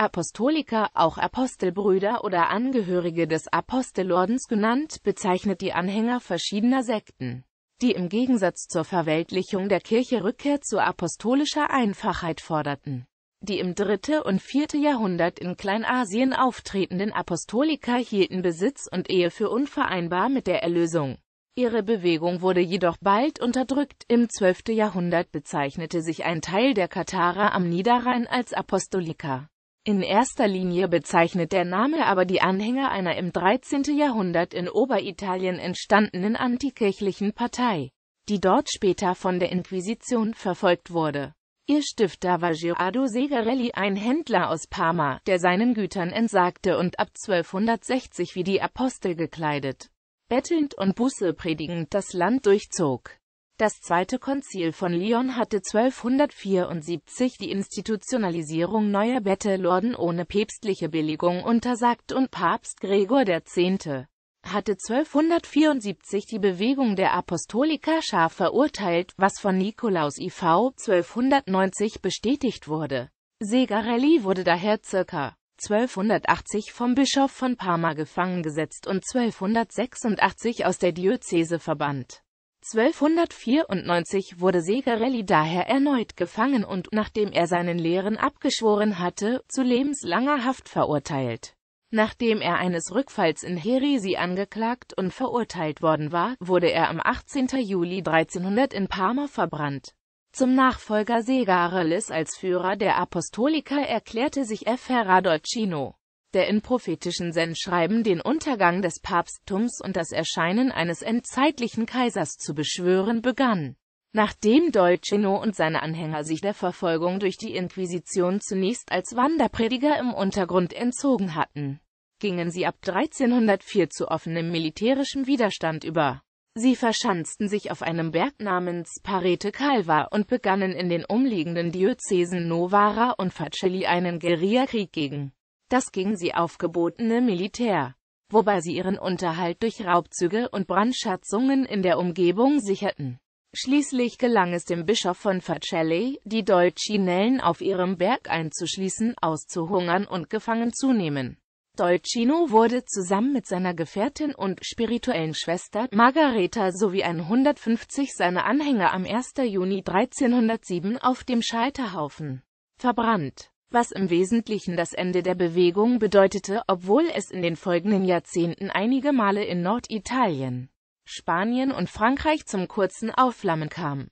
Apostoliker, auch Apostelbrüder oder Angehörige des Apostellordens genannt, bezeichnet die Anhänger verschiedener Sekten, die im Gegensatz zur Verweltlichung der Kirche Rückkehr zu apostolischer Einfachheit forderten. Die im 3. und 4. Jahrhundert in Kleinasien auftretenden Apostoliker hielten Besitz und Ehe für unvereinbar mit der Erlösung. Ihre Bewegung wurde jedoch bald unterdrückt. Im 12. Jahrhundert bezeichnete sich ein Teil der Katharer am Niederrhein als Apostoliker. In erster Linie bezeichnet der Name aber die Anhänger einer im 13. Jahrhundert in Oberitalien entstandenen antikirchlichen Partei, die dort später von der Inquisition verfolgt wurde. Ihr Stifter war Girardo Segarelli, ein Händler aus Parma, der seinen Gütern entsagte und ab 1260 wie die Apostel gekleidet, bettelnd und Buße predigend das Land durchzog. Das Zweite Konzil von Lyon hatte 1274 die Institutionalisierung neuer Bettelorden ohne päpstliche Billigung untersagt und Papst Gregor X. hatte 1274 die Bewegung der Apostoliker scharf verurteilt, was von Nikolaus IV. 1290 bestätigt wurde. Segarelli wurde daher ca. 1280 vom Bischof von Parma gefangen gesetzt und 1286 aus der Diözese verbannt. 1294 wurde Segarelli daher erneut gefangen und, nachdem er seinen Lehren abgeschworen hatte, zu lebenslanger Haft verurteilt. Nachdem er eines Rückfalls in Heresi angeklagt und verurteilt worden war, wurde er am 18. Juli 1300 in Parma verbrannt. Zum Nachfolger Segarellis als Führer der Apostoliker erklärte sich F. Ferradoccino der in prophetischen Sendschreiben den Untergang des Papsttums und das Erscheinen eines endzeitlichen Kaisers zu beschwören begann. Nachdem Dolcino und seine Anhänger sich der Verfolgung durch die Inquisition zunächst als Wanderprediger im Untergrund entzogen hatten, gingen sie ab 1304 zu offenem militärischem Widerstand über. Sie verschanzten sich auf einem Berg namens Parete Calva und begannen in den umliegenden Diözesen Novara und Facelli einen Guerillakrieg gegen das ging sie aufgebotene Militär, wobei sie ihren Unterhalt durch Raubzüge und Brandschatzungen in der Umgebung sicherten. Schließlich gelang es dem Bischof von Facelli, die Dolcinellen auf ihrem Berg einzuschließen, auszuhungern und gefangen zu nehmen. Dolcino wurde zusammen mit seiner Gefährtin und spirituellen Schwester Margareta sowie 150 seiner Anhänger am 1. Juni 1307 auf dem Scheiterhaufen verbrannt was im Wesentlichen das Ende der Bewegung bedeutete, obwohl es in den folgenden Jahrzehnten einige Male in Norditalien, Spanien und Frankreich zum kurzen Aufflammen kam